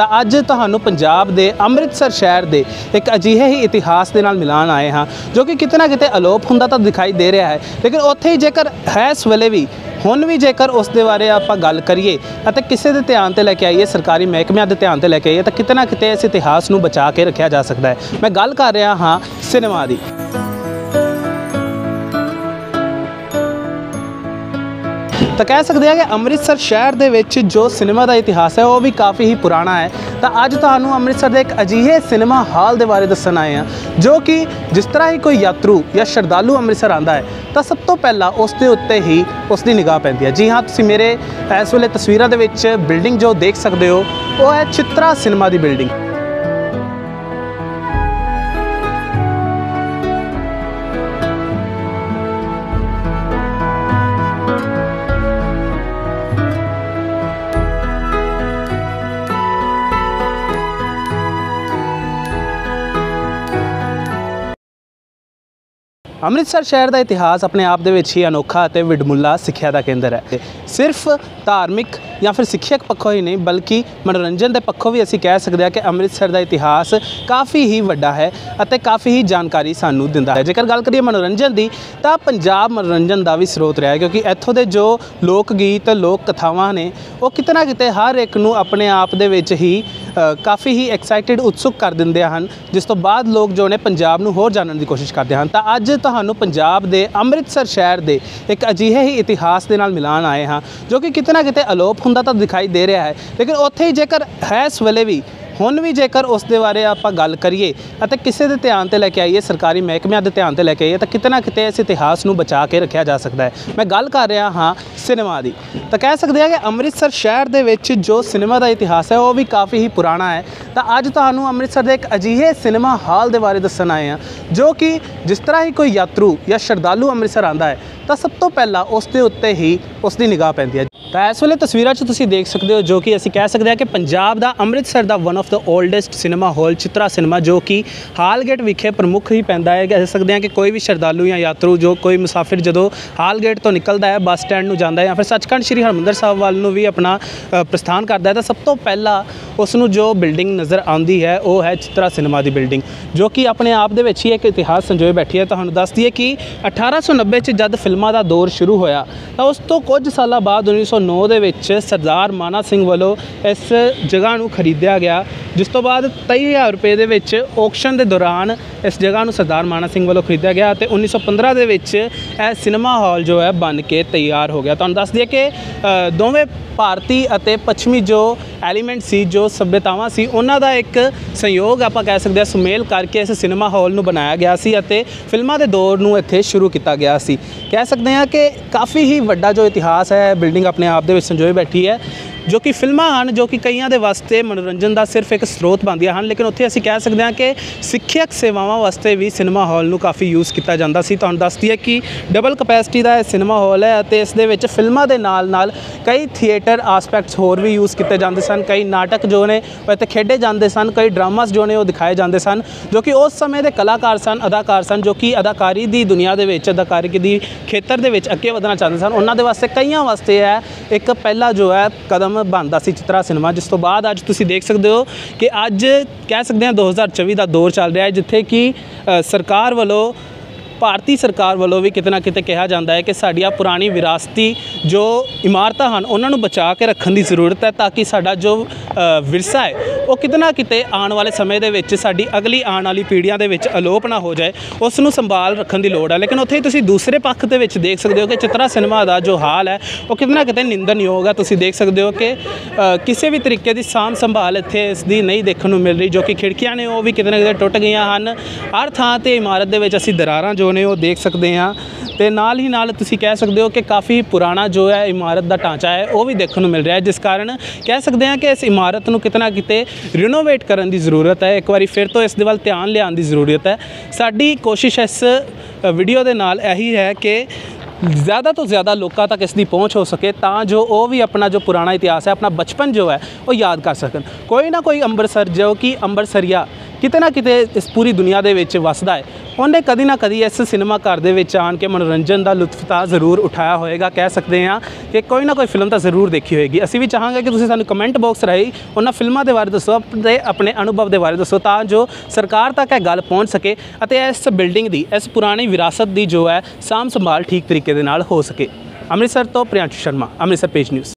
ਤਾਂ ਅੱਜ ਤੁਹਾਨੂੰ ਪੰਜਾਬ ਦੇ ਅੰਮ੍ਰਿਤਸਰ ਸ਼ਹਿਰ ਦੇ ਇੱਕ ਅਜਿਹੇ ਹੀ ਇਤਿਹਾਸ ਦੇ ਨਾਲ ਮਿਲਾਨ ਆਏ ਹਾਂ, ਜੋ ਕਿ ਕਿਤੇ ਨਾ ਕਿਤੇ ਅਲੋਪ ਹੁੰਦਾ ਤਾਂ ਦਿਖਾਈ ਦੇ ਰਿਹਾ ਹੈ। ਲੇਕਿਨ ਉੱਥੇ ਹੀ ਜੇਕਰ ਹੈ ਇਸ ਵੇਲੇ ਵੀ, ਹੁਣ ਵੀ ਜੇਕਰ ਉਸ ਦੇ ਬਾਰੇ ਆਪਾਂ ਗੱਲ ਕਰੀਏ ਅਤੇ ਕਿਸੇ ਦੇ ਧਿਆਨ ਤੇ ਲੈ ਕੇ ਆਈਏ, ਸਰਕਾਰੀ ਮਹਿਕਮਿਆਂ ਦੇ ਧਿਆਨ ਤੇ ਲੈ ਕੇ ਆਈਏ, ਤਾਂ ਕਿਤੇ ਨਾ ਕਿਤੇ ਇਸ ਇਤਿਹਾਸ ਨੂੰ ਬਚਾ ਕੇ ਰੱਖਿਆ ਜਾ ਸਕਦਾ ਹੈ। ਮੈਂ ਗੱਲ ਕਰ ਰਿਹਾ ਹਾਂ ਸਿਨੇਮਾ ਦੀ। ਤਾਂ ਕਹਿ ਸਕਦੇ ਹਾਂ ਕਿ ਅੰਮ੍ਰਿਤਸਰ ਸ਼ਹਿਰ ਦੇ ਵਿੱਚ ਜੋ ਸਿਨੇਮਾ ਦਾ ਇਤਿਹਾਸ ਹੈ, ਉਹ ਵੀ ਕਾਫੀ ਹੀ ਪੁਰਾਣਾ ਹੈ। ਤਾਂ ਅੱਜ ਤੁਹਾਨੂੰ ਅੰਮ੍ਰਿਤਸਰ ਦੇ ਇੱਕ ਅਜਿਹੇ ਸਿਨੇਮਾ ਹਾਲ ਦੇ ਬਾਰੇ ਦੱਸਣ ਆਏ ਹਾਂ, ਜੋ ਕਿ ਜਿਸ ਤਰ੍ਹਾਂ ਹੀ ਕੋਈ ਯਾਤਰੂ ਜਾਂ ਸ਼ਰਧਾਲੂ ਅੰਮ੍ਰਿਤਸਰ ਆਂਦਾ ਹੈ, ਤਾਂ ਸਭ ਤੋਂ ਪਹਿਲਾਂ ਉਸ ਦੇ ਉੱਤੇ ਹੀ ਉਸ ਦੀ ਨਿਗਾਹ ਪੈਂਦੀ ਹੈ। ਜੀ ਹਾਂ, ਤੁਸੀਂ ਮੇਰੇ ਇਸ ਵੇਲੇ ਤਸਵੀਰਾਂ ਦੇ ਵਿੱਚ ਬਿਲਡਿੰਗ ਜੋ ਦੇਖ ਸਕਦੇ ਹੋ, ਉਹ ਹੈ ਚਿੱਤਰਾ ਸਿਨੇਮਾ ਦੀ ਬਿਲਡਿੰਗ। ਅੰਮ੍ਰਿਤਸਰ ਸ਼ਹਿਰ ਦਾ ਇਤਿਹਾਸ ਆਪਣੇ ਆਪ ਦੇ ਵਿੱਚ ਹੀ ਅਨੋਖਾ ਅਤੇ ਵਿਡਮੁੱਲਾ ਸਿੱਖਿਆ ਦਾ ਕੇਂਦਰ ਹੈ। ਸਿਰਫ ਧਾਰਮਿਕ ਜਾਂ ਫਿਰ ਸਿੱਖਿਅਕ ਪੱਖੋਂ ਹੀ ਨਹੀਂ, ਬਲਕਿ ਮਨੋਰੰਜਨ ਦੇ ਪੱਖੋਂ ਵੀ ਅਸੀਂ ਕਹਿ ਸਕਦੇ ਹਾਂ ਕਿ ਅੰਮ੍ਰਿਤਸਰ ਦਾ ਇਤਿਹਾਸ ਕਾਫੀ ਹੀ ਵੱਡਾ ਹੈ ਅਤੇ ਕਾਫੀ ਹੀ ਜਾਣਕਾਰੀ ਸਾਨੂੰ ਦਿੰਦਾ ਹੈ। ਜੇਕਰ ਗੱਲ ਕਰੀਏ ਮਨੋਰੰਜਨ ਦੀ, ਤਾਂ ਪੰਜਾਬ ਮਨੋਰੰਜਨ ਦਾ ਵੀ ਸਰੋਤ ਰਿਹਾ ਹੈ, ਕਿਉਂਕਿ ਇੱਥੋਂ ਦੇ ਜੋ ਲੋਕ ਗੀਤ ਲੋਕ ਕਥਾਵਾਂ ਨੇ, ਉਹ ਕਿਤੇ ਨਾ ਕਿਤੇ ਹਰ ਇੱਕ ਨੂੰ ਆਪਣੇ ਆਪ ਦੇ ਵਿੱਚ ਹੀ ਕਾਫੀ ਹੀ ਐਕਸਾਈਟਿਡ ਉਤਸੁਕ ਕਰ ਦਿੰਦੇ ਹਨ, ਜਿਸ ਤੋਂ ਬਾਅਦ ਲੋਕ ਜੋ ਨੇ ਪੰਜਾਬ ਨੂੰ ਹੋਰ ਜਾਣਨ ਦੀ ਕੋਸ਼ਿਸ਼ ਕਰਦੇ ਹਨ। ਤਾਂ ਅੱਜ ਤੁਹਾਨੂੰ ਪੰਜਾਬ ਦੇ ਅੰਮ੍ਰਿਤਸਰ ਸ਼ਹਿਰ ਦੇ ਇੱਕ ਅਜਿਹੇ ਹੀ ਇਤਿਹਾਸ ਦੇ ਨਾਲ ਮਿਲਾਨ ਆਏ ਹਾਂ, ਜੋ ਕਿ ਕਿਤੇ ਨਾ ਕਿਤੇ ਅਲੋਪ ਹੁੰਦਾ ਤਾਂ ਦਿਖਾਈ ਦੇ ਰਿਹਾ ਹੈ। ਲੇਕਿਨ ਉੱਥੇ ਹੀ ਜੇਕਰ ਹੈ ਇਸ ਵੇਲੇ ਵੀ ਹੁਣ ਵੀ ਜੇਕਰ ਉਸ ਦੇ ਬਾਰੇ ਆਪਾਂ ਗੱਲ ਕਰੀਏ ਅਤੇ ਕਿਸੇ ਦੇ ਧਿਆਨ ਤੇ ਲੈ ਕੇ ਆਈਏ, ਸਰਕਾਰੀ ਮਹਿਕਮਿਆਂ ਦੇ ਧਿਆਨ ਤੇ ਲੈ ਕੇ ਆਈਏ, ਤਾਂ ਕਿਤੇ ਨਾ ਕਿਤੇ ਇਸ ਇਤਿਹਾਸ ਨੂੰ ਬਚਾ ਕੇ ਰੱਖਿਆ ਜਾ ਸਕਦਾ ਹੈ। ਮੈਂ ਗੱਲ ਕਰ ਰਿਹਾ ਹਾਂ ਸਿਨੇਮਾ ਦੀ। ਤਾਂ ਕਹਿ ਸਕਦੇ ਹਾਂ ਕਿ ਅੰਮ੍ਰਿਤਸਰ ਸ਼ਹਿਰ ਦੇ ਵਿੱਚ ਜੋ ਸਿਨੇਮਾ ਦਾ ਇਤਿਹਾਸ ਹੈ, ਉਹ ਵੀ ਕਾਫੀ ਹੀ ਪੁਰਾਣਾ ਹੈ। ਤਾਂ ਅੱਜ ਤੁਹਾਨੂੰ ਅੰਮ੍ਰਿਤਸਰ ਦੇ ਇੱਕ ਅਜਿਹੇ ਸਿਨੇਮਾ ਹਾਲ ਦੇ ਬਾਰੇ ਦੱਸਣ ਆਏ ਹਾਂ, ਜੋ ਕਿ ਜਿਸ ਤਰ੍ਹਾਂ ਹੀ ਕੋਈ ਯਾਤਰੂ ਜਾਂ ਸ਼ਰਧਾਲੂ ਅੰਮ੍ਰਿਤਸਰ ਆਂਦਾ ਹੈ, ਤਾਂ ਸਭ ਤੋਂ ਪਹਿਲਾਂ ਉਸ ਦੇ ਉੱਤੇ ਹੀ ਉਸ ਦੀ ਨਿਗਾਹ ਪੈਂਦੀ ਹੈ। ਤਾਂ ਇਸ ਵੇਲੇ ਤਸਵੀਰਾਂ 'ਚ ਤੁਸੀਂ ਦੇਖ ਸਕਦੇ ਹੋ ਜੋ ਕਿ ਅਸੀਂ ਕਹਿ ਸਕਦੇ ਹਾਂ ਕਿ ਪੰਜਾਬ ਦਾ ਅੰਮ੍ਰਿਤਸਰ ਦਾ one of the oldest cinema hall Chitra cinema ਜੋ ਕਿ ਹਾਲਗੇਟ ਵਿਖੇ ਪ੍ਰਮੁੱਖ ਹੀ ਪੈਂਦਾ ਹੈ। ਕਹਿ ਸਕਦੇ ਹਾਂ ਕਿ ਕੋਈ ਵੀ ਸ਼ਰਧਾਲੂ ਜਾਂ ਯਾਤਰੂ, ਜੋ ਕੋਈ ਮੁਸਾਫਿਰ ਜਦੋਂ ਹਾਲਗੇਟ ਤੋਂ ਨਿਕਲਦਾ ਹੈ, ਬੱਸ ਸਟੈਂਡ ਨੂੰ ਜਾਂਦਾ ਹੈ ਜਾਂ ਫਿਰ ਸੱਚਖੰਡ ਸ੍ਰੀ ਹਰਮੰਦਰ ਸਾਹਿਬ ਵੱਲ ਨੂੰ ਵੀ ਆਪਣਾ ਪ੍ਰਸਥਾਨ ਕਰਦਾ ਹੈ, ਤਾਂ ਸਭ ਤੋਂ ਪਹਿਲਾਂ ਉਸ ਨੂੰ ਜੋ ਬਿਲਡਿੰਗ ਨਜ਼ਰ ਆਉਂਦੀ ਹੈ, ਉਹ ਹੈ ਚਿਤਰਾ ਸਿਨੇਮਾ ਦੀ ਬਿਲਡਿੰਗ ਜੋ ਕਿ ਆਪਣੇ ਆਪ ਦੇ ਵਿੱਚ ਹੀ ਇੱਕ ਇਤਿਹਾਸ ਸੰਜੋਏ ਬੈਠੀ ਹੈ। ਤੁਹਾਨੂੰ ਦੱਸ ਦਈਏ ਕਿ 1890 ਚ ਜਦ ਫਿਲਮਾਂ ਦਾ ਦੌਰ ਸ਼ੁਰੂ ਹੋਇਆ, ਤਾਂ ਉਸ ਤੋਂ ਕੁਝ ਸਾਲਾਂ ਬਾਅਦ 1909 ਦੇ ਵਿੱਚ ਸਰਦਾਰ ਮਾਨਾ ਸਿੰਘ ਵੱਲੋਂ ਇਸ ਜਗ੍ਹਾ ਨੂੰ ਖਰੀਦਿਆ ਗਿਆ। ਜਿਸ ਤੋਂ ਬਾਅਦ 23000 ਰੁਪਏ ਦੇ ਵਿੱਚ ਆਕਸ਼ਨ ਦੇ ਦੌਰਾਨ ਇਸ ਜਗ੍ਹਾ ਨੂੰ ਸਰਦਾਰ ਮਾਨਾ ਸਿੰਘ ਵੱਲੋਂ ਖਰੀਦਿਆ ਗਿਆ ਤੇ 1915 ਦੇ ਵਿੱਚ ਇਹ ਸਿਨੇਮਾ ਹਾਲ ਜੋ ਹੈ ਬਣ ਕੇ ਤਿਆਰ ਹੋ ਗਿਆ। ਤੁਹਾਨੂੰ ਦੱਸ ਦਈਏ ਕਿ ਦੋਵੇਂ ਭਾਰਤੀ ਅਤੇ ਪੱਛਮੀ ਜੋ ਐਲੀਮੈਂਟ ਸੀ, ਜੋ ਸਭਿਅਤਾਵਾਂ ਸੀ, ਉਹਨਾਂ ਦਾ ਇੱਕ ਸੰਯੋਗ ਆਪਾਂ ਕਹਿ ਸਕਦੇ ਹਾਂ ਸੁਮੇਲ ਕਰਕੇ ਇਸ ਸਿਨੇਮਾ ਹਾਲ ਨੂੰ ਬਣਾਇਆ ਗਿਆ ਸੀ ਅਤੇ ਫਿਲਮਾਂ ਦੇ ਦੌਰ ਨੂੰ ਇੱਥੇ ਸ਼ੁਰੂ ਕੀਤਾ ਗਿਆ ਸੀ। ਕਹਿ ਸਕਦੇ ਹਾਂ ਕਿ ਕਾਫੀ ਹੀ ਵੱਡਾ ਜੋ ਇਤਿਹਾਸ ਹੈ ਬਿਲਡਿੰਗ ਆਪਣੇ ਆਪ ਦੇ ਵਿੱਚ ਸੰਜੋਏ ਬੈਠੀ ਹੈ। ਜੋ ਕਿ ਫਿਲਮਾਂ ਹਨ, ਜੋ ਕਿ ਕਈਆਂ ਦੇ ਵਾਸਤੇ ਮਨੋਰੰਜਨ ਦਾ ਸਿਰਫ ਇੱਕ ਸਰੋਤ ਬਣਦੀਆਂ ਹਨ, ਲੇਕਿਨ ਉੱਥੇ ਅਸੀਂ ਕਹਿ ਸਕਦੇ ਹਾਂ ਕਿ ਸਿੱਖਿਅਕ ਸੇਵਾਵਾਂ ਵਾਸਤੇ ਵੀ ਸਿਨੇਮਾ ਹਾਲ ਨੂੰ ਕਾਫੀ ਯੂਜ਼ ਕੀਤਾ ਜਾਂਦਾ ਸੀ। ਤੁਹਾਨੂੰ ਦੱਸਦੀ ਹੈ ਕਿ ਡਬਲ ਕਪੈਸਿਟੀ ਦਾ ਇਹ ਸਿਨੇਮਾ ਹਾਲ ਹੈ ਅਤੇ ਇਸ ਦੇ ਵਿੱਚ ਫਿਲਮਾਂ ਦੇ ਨਾਲ ਨਾਲ ਕਈ ਥੀਏਟਰ ਆਸਪੈਕਟਸ ਹੋਰ ਵੀ ਯੂਜ਼ ਕੀਤੇ ਜਾਂਦੇ ਸਨ, ਕਈ ਨਾਟਕ ਜੋ ਨੇ ਉਹ ਇੱਥੇ ਖੇਡੇ ਜਾਂਦੇ ਸਨ, ਕਈ ਡਰਾਮਾਸ ਜੋ ਨੇ ਉਹ ਦਿਖਾਏ ਜਾਂਦੇ ਸਨ, ਜੋ ਕਿ ਉਸ ਸਮੇਂ ਦੇ ਕਲਾਕਾਰ ਸਨ, ਅਦਾਕਾਰ ਸਨ, ਜੋ ਕਿ ਅਦਾਕਾਰੀ ਦੀ ਦੁਨੀਆ ਦੇ ਵਿੱਚ, ਅਦਾਕਾਰੀ ਦੀ ਖੇਤਰ ਦੇ ਵਿੱਚ ਅੱਗੇ ਵਧਣਾ ਚਾਹੁੰਦੇ ਸਨ। ਉਹਨਾਂ ਦੇ ਵਾਸਤੇ ਕਈਆਂ ਵਾਸਤੇ ਹੈ ਇੱਕ ਪਹਿਲਾ ਜੋ ਹੈ ਕਦਮ ਬਣਦਾ ਸੀ ਚਿਤਰਾ ਸਿਨੇਮਾ, ਜਿਸ ਤੋਂ ਬਾਅਦ ਅੱਜ ਤੁਸੀਂ ਦੇਖ ਸਕਦੇ ਹੋ ਕਿ ਅੱਜ ਕਹਿ ਸਕਦੇ ਹਾਂ 2024 ਦਾ ਦੌਰ ਚੱਲ ਰਿਹਾ ਹੈ, ਜਿੱਥੇ ਕਿ ਸਰਕਾਰ ਵੱਲੋਂ ਭਾਰਤੀ ਸਰਕਾਰ ਵੱਲੋਂ ਵੀ ਕਿਤੇ ਨਾ ਕਿਤੇ ਕਿਹਾ ਜਾਂਦਾ ਹੈ ਕਿ ਸਾਡੀਆਂ ਪੁਰਾਣੀ ਵਿਰਾਸਤੀ ਜੋ ਇਮਾਰਤਾਂ ਹਨ, ਉਹਨਾਂ ਨੂੰ ਬਚਾ ਕੇ ਰੱਖਣ ਦੀ ਜ਼ਰੂਰਤ ਹੈ ਤਾਂ ਕਿ ਸਾਡਾ ਜੋ ਵਿਰਸਾ ਹੈ, ਉਹ ਕਿਤੇ ਨਾ ਕਿਤੇ ਆਉਣ ਵਾਲੇ ਸਮੇਂ ਦੇ ਵਿੱਚ ਸਾਡੀ ਅਗਲੀ ਆਉਣ ਵਾਲੀ ਪੀੜ੍ਹੀਆਂ ਦੇ ਵਿੱਚ ਅਲੋਪ ਨਾ ਹੋ ਜਾਏ, ਉਸ ਨੂੰ ਸੰਭਾਲ ਰੱਖਣ ਦੀ ਲੋੜ ਹੈ। ਲੇਕਿਨ ਉੱਥੇ ਤੁਸੀਂ ਦੂਸਰੇ ਪੱਖ ਦੇ ਵਿੱਚ ਦੇਖ ਸਕਦੇ ਹੋ ਕਿ ਚਿਤਰਾ ਸਿਨੇਮਾ ਦਾ ਜੋ ਹਾਲ ਹੈ, ਉਹ ਕਿਤੇ ਨਾ ਕਿਤੇ ਨਿੰਦਨਯੋਗ ਹੈ। ਤੁਸੀਂ ਦੇਖ ਸਕਦੇ ਹੋ ਕਿ ਕਿਸੇ ਵੀ ਤਰੀਕੇ ਦੀ ਸਾਂਭ ਸੰਭਾਲ ਇੱਥੇ ਇਸ ਦੀ ਨਹੀਂ ਦੇਖਣ ਨੂੰ ਮਿਲ ਰਹੀ, ਜੋ ਕਿ ਖਿੜਕੀਆਂ ਨੇ, ਉਹ ਵੀ ਕਿਤੇ ਨਾ ਕਿਤੇ ਟੁੱਟ ਗਈਆਂ ਹਨ। ਹਰ ਥਾਂ ਤੇ ਇਮਾਰਤ ਦੇ ਵਿੱਚ ਅਸੀਂ ਦਰਾਰਾਂ ਜੋ ਨੇ ਉਹ ਦੇਖ ਸਕਦੇ ਹਾਂ। ਤੇ ਨਾਲ ਹੀ ਨਾਲ ਤੁਸੀਂ ਕਹਿ ਸਕਦੇ ਹੋ ਕਿ ਕਾਫੀ ਪੁਰਾਣਾ ਜੋ ਹੈ ਇਮਾਰਤ ਦਾ ਢਾਂਚਾ ਹੈ, ਉਹ ਵੀ ਦੇਖਣ ਨੂੰ ਮਿਲ ਰਿਹਾ ਹੈ। ਜਿਸ ਕਾਰਨ ਕਹਿ ਸਕਦੇ ਹਾਂ ਕਿ ਇਸ ਇਮਾਰਤ ਨੂੰ ਕਿਤੇ ਨਾ ਕਿਤੇ ਰੀਨੋਵੇਟ ਕਰਨ ਦੀ ਜ਼ਰੂਰਤ ਹੈ। ਇੱਕ ਵਾਰੀ ਫਿਰ ਤੋਂ ਇਸ ਦੇ ਵੱਲ ਧਿਆਨ ਲਿਆਉਣ ਦੀ ਜ਼ਰੂਰਤ ਹੈ। ਸਾਡੀ ਕੋਸ਼ਿਸ਼ ਇਸ ਵੀਡੀਓ ਦੇ ਨਾਲ ਇਹੀ ਹੈ ਕਿ ਜ਼ਿਆਦਾ ਤੋਂ ਜ਼ਿਆਦਾ ਲੋਕਾਂ ਤੱਕ ਇਸ ਦੀ ਪਹੁੰਚ ਹੋ ਸਕੇ, ਤਾਂ ਜੋ ਉਹ ਵੀ ਆਪਣਾ ਜੋ ਪੁਰਾਣਾ ਇਤਿਹਾਸ ਹੈ, ਆਪਣਾ ਬਚਪਨ ਜੋ ਹੈ, ਉਹ ਯਾਦ ਕਰ ਸਕਣ। ਕੋਈ ਨਾ ਕੋਈ ਅੰਮ੍ਰਿਤਸਰ ਜੋ ਕਿ ਅੰਮ੍ਰਿਤਸਰੀਆ ਕਿਤੇ ਨਾ ਕਿਤੇ ਇਸ ਪੂਰੀ ਦੁਨੀਆ ਦੇ ਵਿੱਚ ਵੱਸਦਾ ਹੈ। ਉਹਨੇ ਕਦੀ ਨਾ ਕਦੀ ਇਸ ਸਿਨੇਮਾ ਘਰ ਦੇ ਵਿੱਚ ਆਣ ਕੇ ਮਨੋਰੰਜਨ ਦਾ ਲੁਤਫਤਾ ਜ਼ਰੂਰ ਉਠਾਇਆ ਹੋਏਗਾ। ਕਹਿ ਸਕਦੇ ਹਾਂ ਕਿ ਕੋਈ ਨਾ ਕੋਈ ਫਿਲਮ ਤਾਂ ਜ਼ਰੂਰ ਦੇਖੀ ਹੋਏਗੀ। ਅਸੀਂ ਵੀ ਚਾਹਾਂਗੇ ਕਿ ਤੁਸੀਂ ਸਾਨੂੰ ਕਮੈਂਟ ਬਾਕਸ ਰਾਹੀਂ ਉਹਨਾਂ ਫਿਲਮਾਂ ਦੇ ਬਾਰੇ ਦੱਸੋ, ਆਪਣੇ ਆਪਣੇ ਅਨੁਭਵ ਦੇ ਬਾਰੇ ਦੱਸੋ, ਤਾਂ ਜੋ ਸਰਕਾਰ ਤੱਕ ਇਹ ਗੱਲ ਪਹੁੰਚ ਸਕੇ ਅਤੇ ਇਸ ਬਿਲਡਿੰਗ ਦੀ, ਇਸ ਪੁਰਾਣੀ ਵਿਰਾਸਤ ਦੀ ਜੋ ਹੈ ਸਾਂਭ ਸੰਭਾਲ ਠੀਕ ਤਰੀਕੇ ਦੇ ਨਾਲ ਹੋ ਸਕੇ। ਅੰਮ੍ਰਿਤਸਰ ਤੋਂ ਪ੍ਰਿਆੰਸ਼ੂ ਸ਼ਰਮਾ, ਅੰਮ੍ਰਿਤਸਰ ਪੇਜ ਨਿਊਜ਼